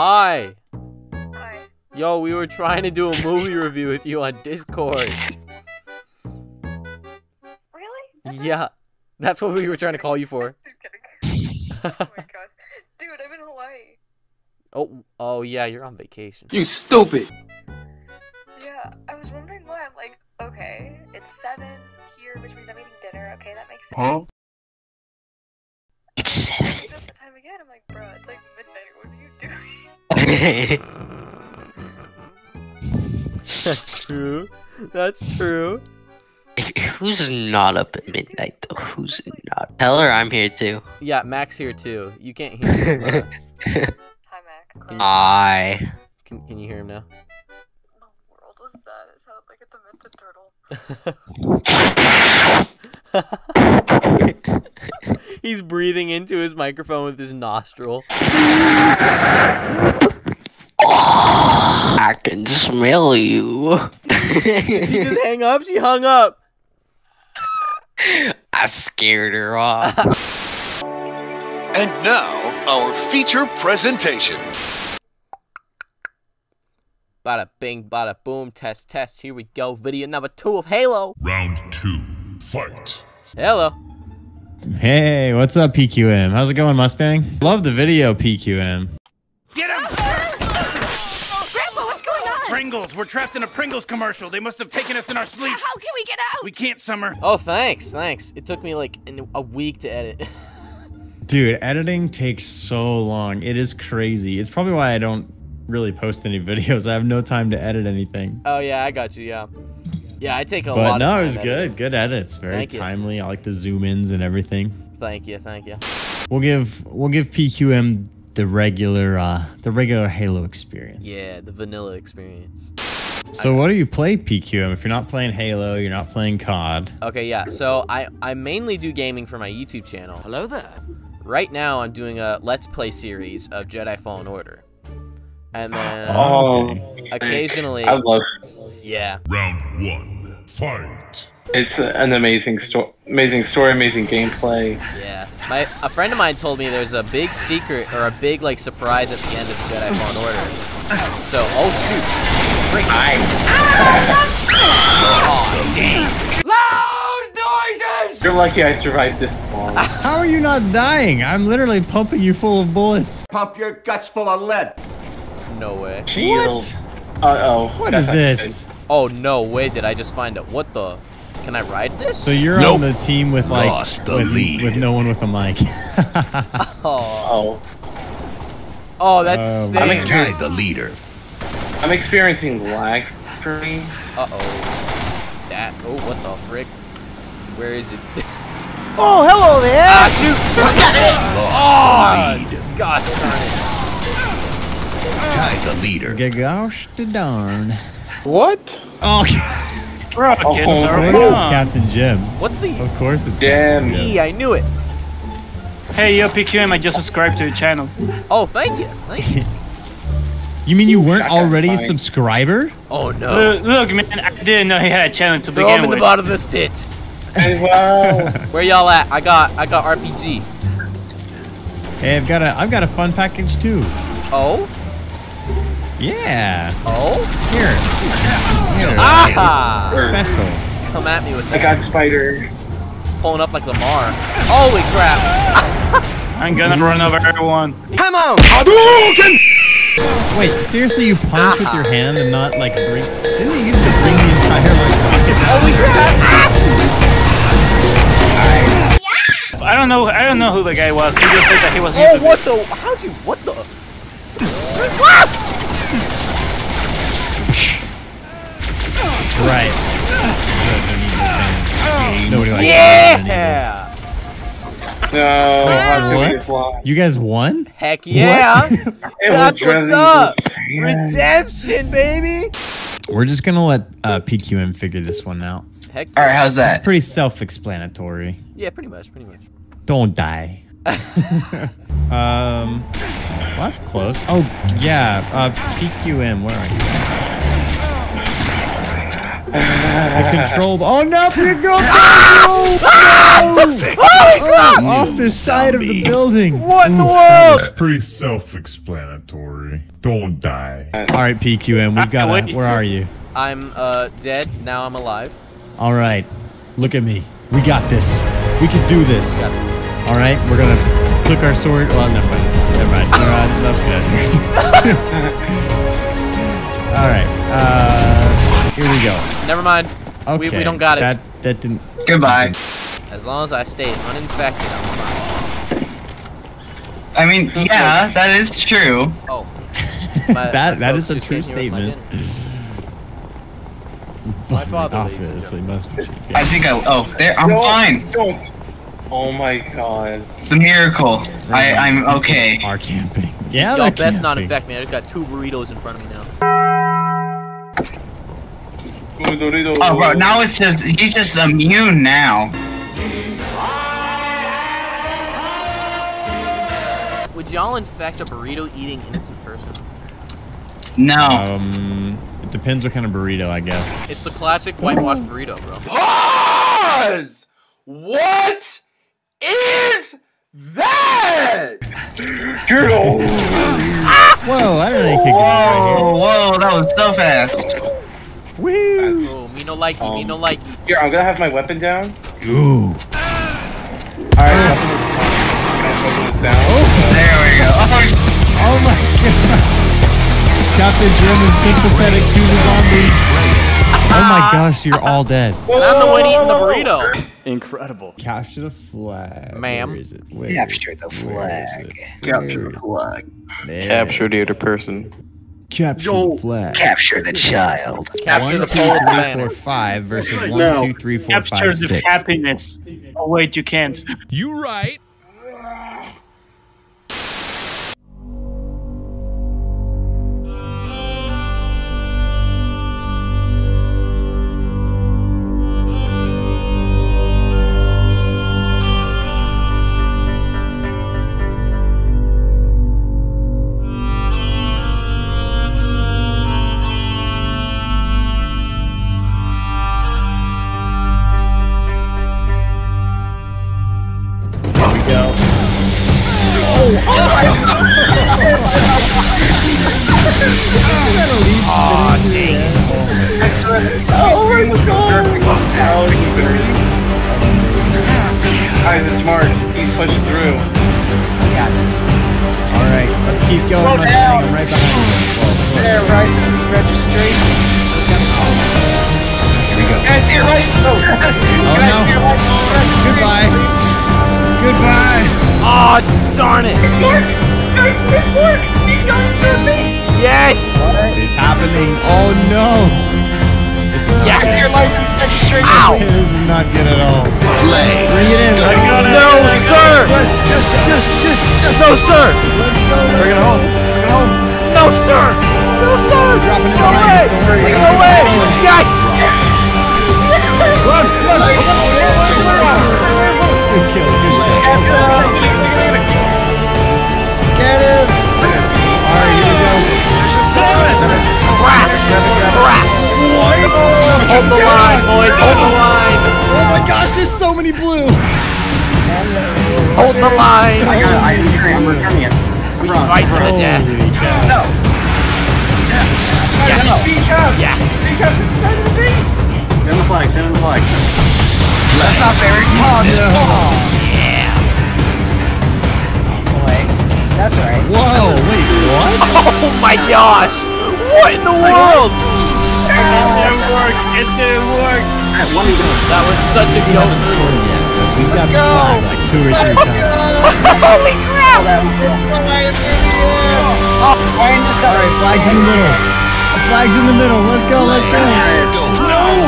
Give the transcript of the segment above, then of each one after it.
Hi. Hi. Yo, we were trying to do a movie review with you on Discord. Really? Yeah. That's what we were trying to call you for. Just kidding. oh my gosh. Dude, I'm in Hawaii. Oh, oh yeah, you're on vacation. You stupid! Yeah, I was wondering why. I'm like, okay, it's 7 here, which means I'm eating dinner. Okay, that makes sense. Huh? It's seven. It's just the time again. I'm like, bro, it's like midnight. That's true. That's true. Who's not up at midnight though? Who's not? Tell her I'm here too. Yeah, Max here too. You can't hear him. Hi, Max. Can- Uh, I. can, can you hear him now? the world was bad. It sounded like a demented turtle. He's breathing into his microphone with his nostril. I can smell you. She just hang up? She hung up. I scared her off. And now, our feature presentation. Bada bing, bada boom, test, test. Here we go. Video number two of Halo. Round two, fight. Hello. Hey, what's up, PQM? How's it going, Mustang? Love the video, PQM. Get him! Oh, Grandpa, what's going on? Pringles! We're trapped in a Pringles commercial. They must have taken us in our sleep. How can we get out? We can't, Summer. Oh, thanks, thanks. It took me like a week to edit. Dude, editing takes so long. It is crazy. It's probably why I don't really post any videos. I have no time to edit anything. oh yeah, I got you. Yeah, yeah. I take a But lot of no, time. it was editing. good. Good edits. Very Thank you. timely. I like the zoom ins and everything. Thank you, thank you. We'll give we'll give PQM the regular uh the regular Halo experience. Yeah, the vanilla experience. So what do you play PQM? If you're not playing Halo, you're not playing COD. Okay, yeah. So I I mainly do gaming for my YouTube channel. Hello there. Right now, I'm doing a Let's Play series of Jedi Fallen Order, and then Oh, occasionally, I love yeah, Round one, fight. it's an amazing story, amazing story, amazing gameplay. yeah. My a friend of mine told me there's a big secret or a big like surprise at the end of Jedi Fallen Order. So, oh shoot, Frick. You're lucky I survived this long. How are you not dying? I'm literally pumping you full of bullets. Pump your guts full of lead. no way. Shield. Uh oh. What is this? Oh no way! Did I just find it? What the? Can I ride this? So you're on the team with like Lost the with, lead. with no one with a mic. oh, Oh, oh, that's Um, stinks. Tied the leader. I'm experiencing lag for me. Uh oh. That. Oh, what the frick? Where is it? Oh, hello there. ah, shoot! Lost the lead. God darn it! Tied the leader. Gosh to darn. What? Oh, Rockets Oh, of are course on. it's Captain Jim. What's the Of course it's Damn. Jim. E? I knew it. Hey, yo, PQM, I just subscribed to your channel. Oh, thank you. Thank you. You mean you weren't That already a subscriber? Oh no. Look, look, man, I didn't know he had a channel to Throw begin him in the bottom of this pit. Hey, well, Where y'all at? I got I got RPG. Hey, I've got a I've got a fun package too. Oh? Yeah. Oh? Here. Here. Ah! Special. Come at me with that. I got Spider. Pulling up like Lamar. Holy crap! I'm gonna run over everyone. Come on! Wait, seriously, you punch with your hand and not like bring? Didn't they used to bring the entire like rocket? Holy crap! I don't know. I don't know who the guy was. He just said that he was new Oh, what the? How'd you? What the? Right. Nobody likes Yeah! No, how What? could we fly? You guys won? Heck yeah! It That's what's up! Redemption, baby! We're just gonna let uh, PQM figure this one out. Heck All right, how's that? It's Pretty self-explanatory. Yeah, pretty much, pretty much. Don't die. um, well, that's close. Oh yeah, uh, PQM. Where are you? The control. Oh no! You go! No! No! Oh, off the side of the building. What in the world? Pretty self-explanatory. Don't die. All right, PQM, we've got. Wait. A, where are you? I'm uh dead. Now I'm alive. All right, look at me. We got this. We can do this. Got All right, we're gonna click our sword. Well, never mind. Never mind. Never mind. That's good. All right. Uh, here we go. Never mind. Okay. We, we don't got it. That that didn't. Goodbye. As long as I stay uninfected, I'm fine. I mean, yeah, that is true. Oh. My- that my that folks is a true came my statement. My father, obviously must be. I think I. Oh, there. I'm Don't- fine. Don't. Oh my god. The miracle. I. I'm okay. Are camping. Yeah, Y'all they're best not infect me. I just got two burritos in front of me now. Oh, bro. Now it's just. He's just immune now. Would y'all infect a burrito eating innocent person? No. Um, it depends what kind of burrito, I guess. It's the classic whitewashed burrito, bro. Pause! What is that? Whoa, I don't think you Whoa, whoa, that was so fast. Woo! Oh, me no likey, me Um, no likey. Here, I'm gonna have my weapon down. Ooh. Alright, can I put this down? There we go. Oh, Oh my god. Captain German sympathetic to the zombies. Oh my gosh, you're all dead. And I'm the one eating the burrito. Incredible. Capture the flag. Ma'am. Where is it? Where Capture the flag. Where is? Capture the flag. it? Capture the other person. Capture the flag. Capture the child. Capture One, the two, pole with the three, banner. four, five versus one, No. two, three, four, Capture five, the happiness. Oh wait, you can't. You right. Guys, it's Mark. He's pushing through. All right, let's keep going. Mustang. I'm right behind you. There, Rice registration. Here we go. Guys, here, Rice. Oh, Oh no. Goodbye. Goodbye. Oh, darn it. Yes! What is happening? Oh no. This is not Yes! good. Ow! This is not good at all. Play. Bring it in. Bring it in. No, sir! No, sir! Bring it home. Bring it home. No, sir! No, sir! Dropping in No the way! ranks, don't worry. No way! Yes! Good kill. Good kill. Get Hold the line, boys. Hold the line. Oh my gosh, there's so many blue. Hold the line. I got. I agree. I'm returning it. We fight to the death. Holy cow. Yes. Yes. Send the flag. Send the flag. That's not fair. Yeah. That's alright. Whoa, wait, what? Oh my gosh! What in the world? It didn't work. It didn't work. That was such a goat. We've got the flag like two or three times. Holy crap! Alright, flag's in the middle. The flag's in the middle. Let's go, let's go. No.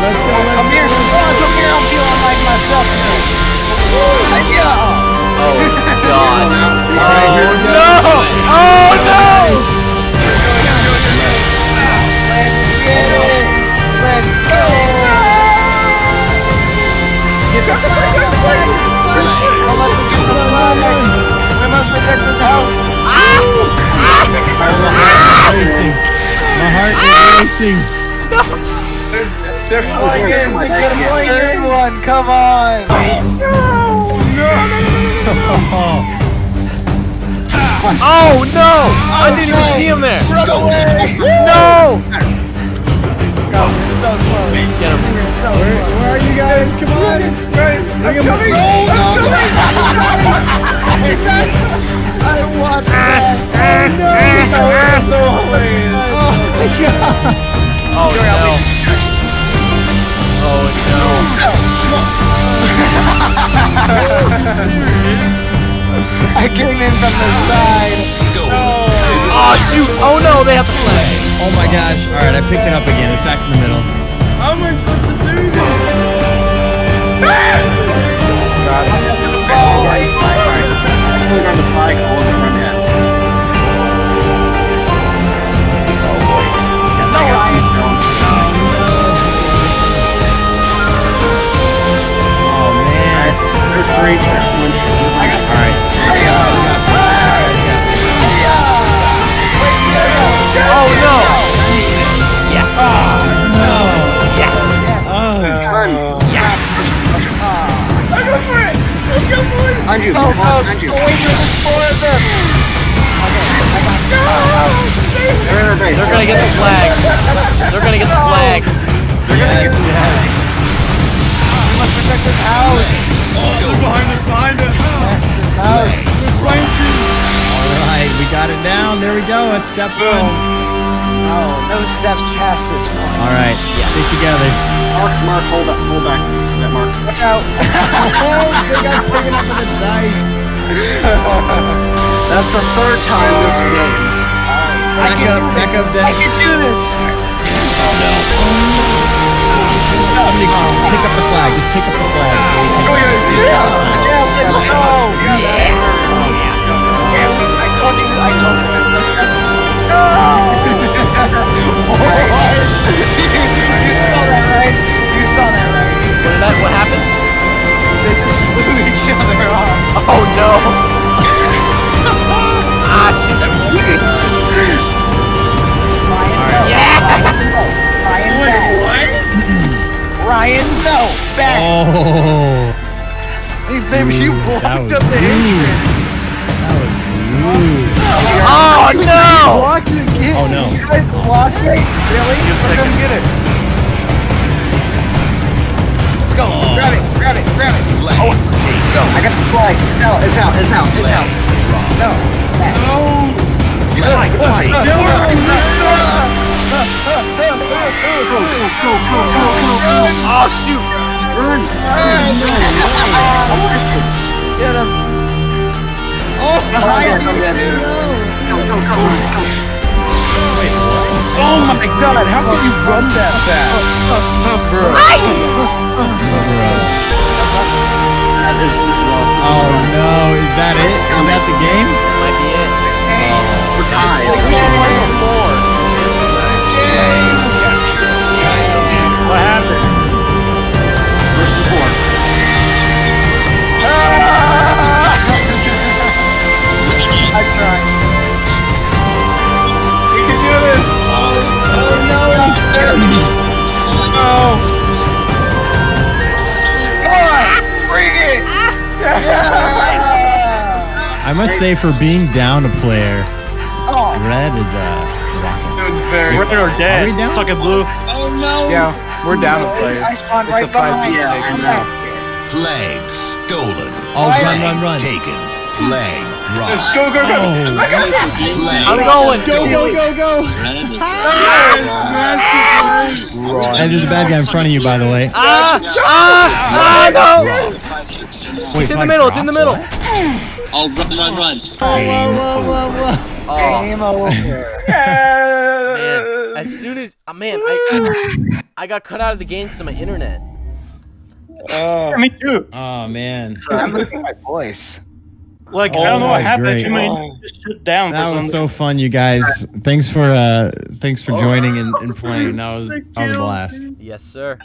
Let's go, let's Come here. Come here. I'm feeling like myself. Yeah. Racing. My heart is racing. They're flying in. They get a third one. Come on. Oh no! I oh, didn't even see him there. Run away. No! Go. You're so close. Get him. You're so Where, close. where are you guys? Come on. I'm coming. I watched that. Oh no. so hilarious. Oh my god. Oh, oh no. Oh no. I came in from the side. no. Oh shoot! Oh no! They have the flag. Oh my gosh. All right, I picked it up again. It's back in the middle. How am I supposed to They're gonna get the flag. They're gonna get the flag. They're gonna get the flag. Yes. Yes. We must protect this house. Behind us, behind us. This house. All right, we got it down. There we go. It's step one. Oh, no steps past this one. All right. Stick together. Mark, Mark, hold up, hold back. That Mark. Watch out. oh, they got taken up with a dice. That's the third time this game. Back up, back up, I Dad. can do this. Somebody Oh. Hey, baby, you blocked up the entrance. That was rude. Oh no! Blocked it again. Oh, no. You guys blocked it? Really? Let's come get it. Let's go. Grab it. Grab it. Grab it. Oh, let's go. I got the flag. It's out, it's out, it's out, it's out. No. Back. Flag, flag. No. Go, go, go, go, go, go. Oh shoot! Run. Get him. Oh, behind you. Go, go, go, go. Oh my god, how can you run that fast? Bro. That is, this is. Oh no, is that it? Is that the game? Might be it. Oh. We're tied. Say, for being down a player, Oh. Red is uh, rocking. Red or Are we dead. down? Suck it blue. Oh no. Yeah, we're down a player. I spawned It's right a behind you. Yeah, I Come know. back. Flag stolen. Oh, run, run, run. Taken. Flag dropped. Go, go, go. Oh, Flag I'm going. go, go, go, go! And there's a bad guy in front of you, by the way. Ah! Ah! Ah! No! Wait, It's in the middle. It's in the dropped? middle. Oh, run, run, run. Whoa, whoa, whoa, whoa, whoa. Oh Game over. man! As soon as uh, man, I I got cut out of the game because of my internet. Yeah, me too. Oh man, I'm losing my voice. Like, Oh, I don't know what happened. great. I mean, just shut down that for was some so fun, you guys. Thanks for uh, thanks for joining and, and playing. That was that was a blast. Yes, sir.